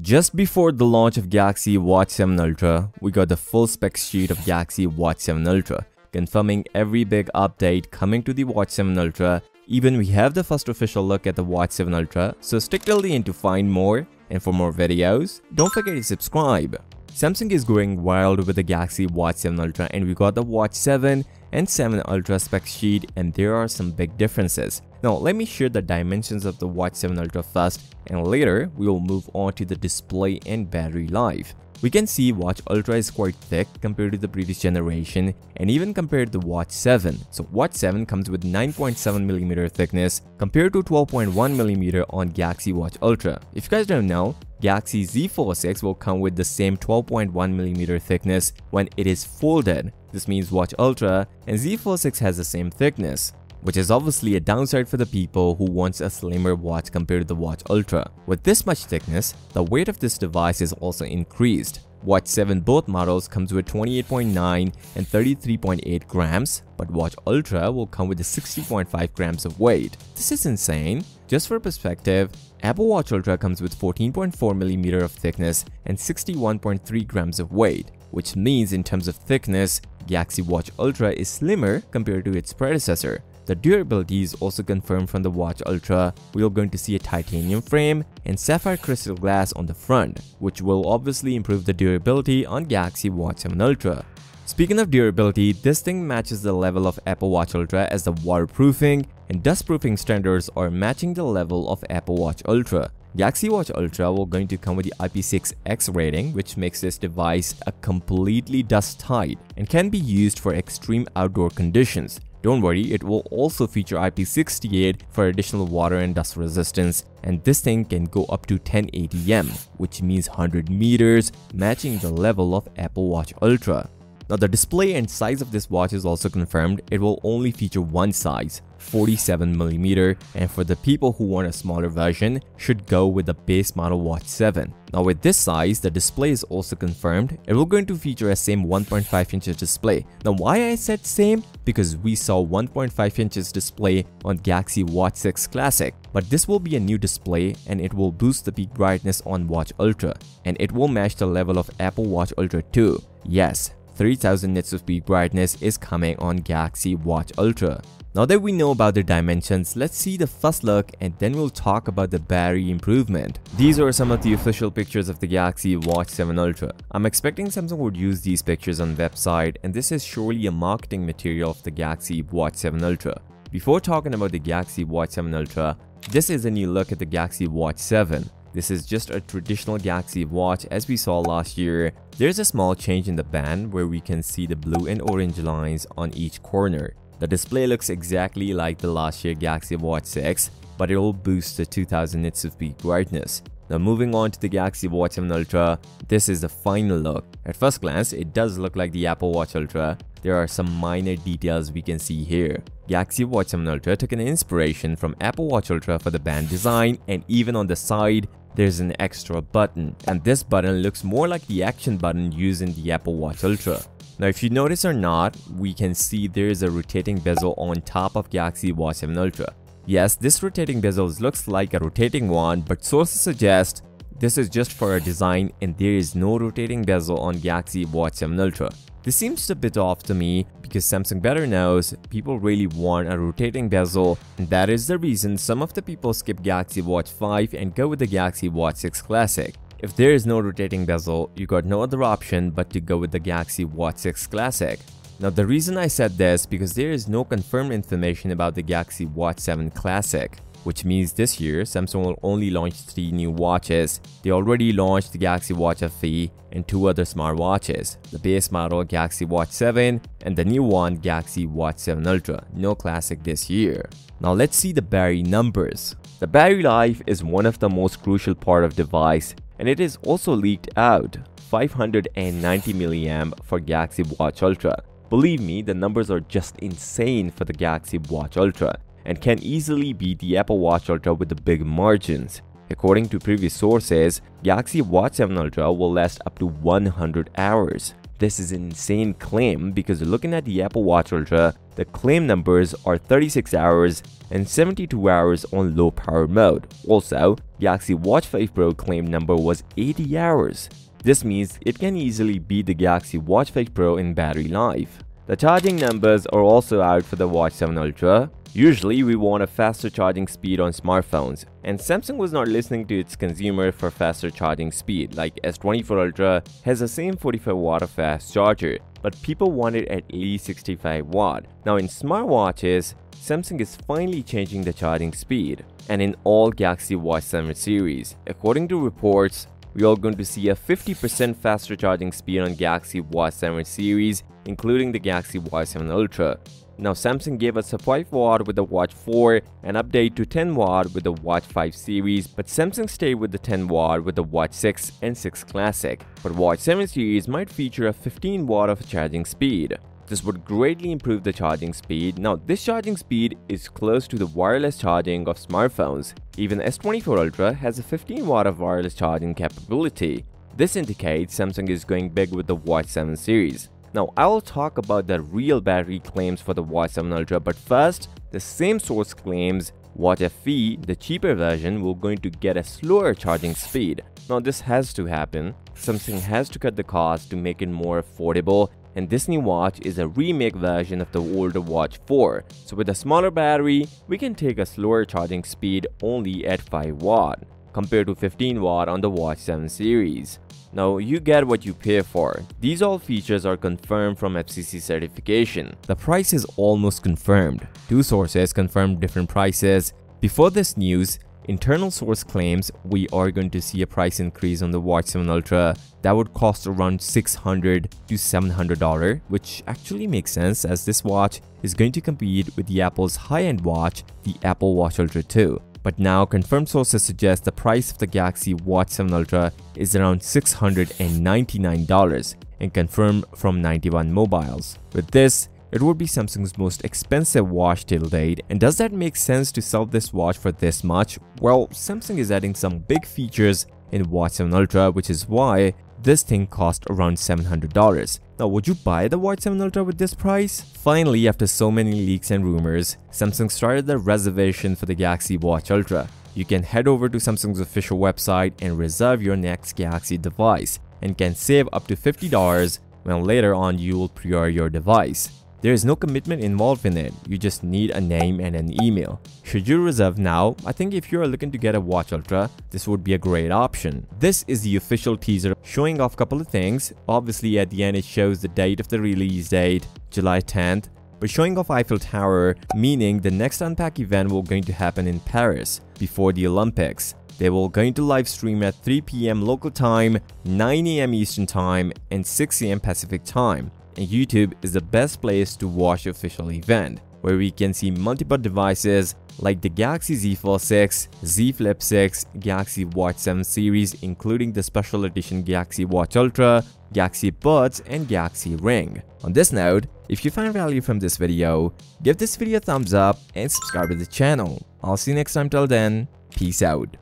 Just before the launch of Galaxy Watch 7 Ultra, we got the full spec sheet of Galaxy Watch 7 Ultra, confirming every big update coming to the Watch 7 Ultra. Even we have the first official look at the Watch 7 Ultra, so stick till the end to find more. And for more videos, don't forget to subscribe. Samsung is going wild with the Galaxy Watch 7 Ultra and we got the Watch 7 and 7 Ultra spec sheet and there are some big differences. Now let me share the dimensions of the Watch 7 Ultra first and later we will move on to the display and battery life. We can see Watch Ultra is quite thick compared to the previous generation and even compared to Watch 7. So Watch 7 comes with 9.7mm thickness compared to 12.1mm on Galaxy Watch Ultra. If you guys don't know, Galaxy Z Fold 6 will come with the same 12.1mm thickness when it is folded. This means Watch Ultra and Z Fold 6 has the same thickness which is obviously a downside for the people who wants a slimmer watch compared to the Watch Ultra. With this much thickness, the weight of this device is also increased. Watch 7 both models comes with 28.9 and 33.8 grams, but Watch Ultra will come with 60.5 grams of weight. This is insane. Just for perspective, Apple Watch Ultra comes with 14.4mm of thickness and 61.3 grams of weight, which means in terms of thickness, Galaxy Watch Ultra is slimmer compared to its predecessor. The durability is also confirmed from the Watch Ultra. We are going to see a titanium frame and sapphire crystal glass on the front, which will obviously improve the durability on Galaxy Watch 7 Ultra. Speaking of durability, this thing matches the level of Apple Watch Ultra as the waterproofing and dustproofing standards are matching the level of Apple Watch Ultra. Galaxy Watch Ultra will going to come with the IP6X rating which makes this device a completely dust tight and can be used for extreme outdoor conditions. Don't worry, it will also feature IP68 for additional water and dust resistance and this thing can go up to 10 ATM, which means 100 meters, matching the level of Apple Watch Ultra. Now the display and size of this watch is also confirmed, it will only feature one size, 47mm and for the people who want a smaller version should go with the base model Watch 7. Now with this size, the display is also confirmed. It will going to feature a same 1.5 inches display. Now why I said same? Because we saw 1.5 inches display on Galaxy Watch 6 Classic. But this will be a new display and it will boost the peak brightness on Watch Ultra. And it will match the level of Apple Watch Ultra 2. Yes, 3000 nits of peak brightness is coming on Galaxy Watch Ultra. Now that we know about the dimensions, let's see the first look and then we'll talk about the battery improvement. These are some of the official pictures of the Galaxy Watch 7 Ultra. I'm expecting Samsung would use these pictures on website and this is surely a marketing material of the Galaxy Watch 7 Ultra. Before talking about the Galaxy Watch 7 Ultra, this is a new look at the Galaxy Watch 7. This is just a traditional Galaxy watch as we saw last year. There's a small change in the band where we can see the blue and orange lines on each corner. The display looks exactly like the last year Galaxy Watch 6, but it will boost the 2000 nits of peak brightness. Now moving on to the Galaxy Watch 7 Ultra, this is the final look. At first glance, it does look like the Apple Watch Ultra. There are some minor details we can see here. Galaxy Watch 7 Ultra took an inspiration from Apple Watch Ultra for the band design and even on the side, there's an extra button and this button looks more like the action button used in the Apple Watch Ultra. Now if you notice or not, we can see there is a rotating bezel on top of Galaxy Watch 7 Ultra. Yes, this rotating bezel looks like a rotating one, but sources suggest this is just for a design and there is no rotating bezel on Galaxy Watch 7 Ultra. This seems a bit off to me because Samsung better knows people really want a rotating bezel and that is the reason some of the people skip Galaxy Watch 5 and go with the Galaxy Watch 6 Classic. If there is no rotating bezel, you got no other option but to go with the Galaxy Watch 6 Classic. Now the reason I said this because there is no confirmed information about the Galaxy Watch 7 Classic which means this year Samsung will only launch 3 new watches. They already launched the Galaxy Watch FE and two other smartwatches, the base model Galaxy Watch 7 and the new one Galaxy Watch 7 Ultra, no classic this year. Now let's see the battery numbers. The battery life is one of the most crucial part of device and it is also leaked out 590 mAh for Galaxy Watch Ultra. Believe me, the numbers are just insane for the Galaxy Watch Ultra and can easily beat the Apple Watch Ultra with the big margins. According to previous sources, Galaxy Watch 7 Ultra will last up to 100 hours. this is an insane claim because looking at the Apple Watch Ultra, the claim numbers are 36 hours and 72 hours on low power mode. Also, Galaxy Watch 5 Pro claim number was 80 hours. This means it can easily beat the Galaxy Watch 5 Pro in battery life. The charging numbers are also out for the Watch 7 Ultra, Usually, we want a faster charging speed on smartphones, and Samsung was not listening to its consumer for faster charging speed, like S24 Ultra has the same 45 watt fast charger, but people wanted at least 65 watt. Now in smartwatches, Samsung is finally changing the charging speed, and in all Galaxy Watch 7 series. According to reports, we are going to see a 50% faster charging speed on Galaxy Watch 7 series, including the Galaxy Watch 7 Ultra. Now Samsung gave us a 5 watt with the Watch 4, an update to 10 watt with the Watch 5 series, but Samsung stayed with the 10 watt with the Watch 6 and 6 Classic. But Watch 7 series might feature a 15 watt of charging speed. This would greatly improve the charging speed. Now, this charging speed is close to the wireless charging of smartphones. Even S24 Ultra has a 15 watt of wireless charging capability. This indicates Samsung is going big with the Watch 7 series. Now I will talk about the real battery claims for the Watch 7 Ultra but first, the same source claims Watch FE, the cheaper version, will going to get a slower charging speed. Now this has to happen, Samsung has to cut the cost to make it more affordable and Disney watch is a remake version of the older Watch 4. So with a smaller battery, we can take a slower charging speed only at 5 watt compared to 15 watt on the Watch 7 series. Now you get what you pay for. These all features are confirmed from FCC certification. The price is almost confirmed. Two sources confirmed different prices. Before this news, internal source claims we are going to see a price increase on the Watch 7 Ultra that would cost around 600 to 700 dollar which actually makes sense as this watch is going to compete with the Apple's high-end watch the Apple Watch Ultra 2 but now confirmed sources suggest the price of the Galaxy Watch 7 Ultra is around $699 and confirmed from 91 mobiles. With this, it would be Samsung's most expensive watch till date and does that make sense to sell this watch for this much? Well, Samsung is adding some big features in Watch 7 Ultra which is why this thing cost around $700. Now would you buy the Watch 7 Ultra with this price? Finally, after so many leaks and rumors, Samsung started the reservation for the Galaxy Watch Ultra. You can head over to Samsung's official website and reserve your next Galaxy device and can save up to $50 when later on you will pre-order your device. There is no commitment involved in it, you just need a name and an email. Should you reserve now, I think if you are looking to get a Watch Ultra, this would be a great option. This is the official teaser showing off a couple of things. Obviously at the end it shows the date of the release date, July 10th, but showing off Eiffel Tower, meaning the next Unpack event will going to happen in Paris before the Olympics. They will going to live stream at 3 p.m. local time, 9 a.m. Eastern time, and 6 a.m. Pacific time and YouTube is the best place to watch official event, where we can see multiple devices like the Galaxy Z Fold 6, Z Flip 6, Galaxy Watch 7 series including the special edition Galaxy Watch Ultra, Galaxy Buds and Galaxy Ring. On this note, if you find value from this video, give this video a thumbs up and subscribe to the channel. I'll see you next time till then, peace out.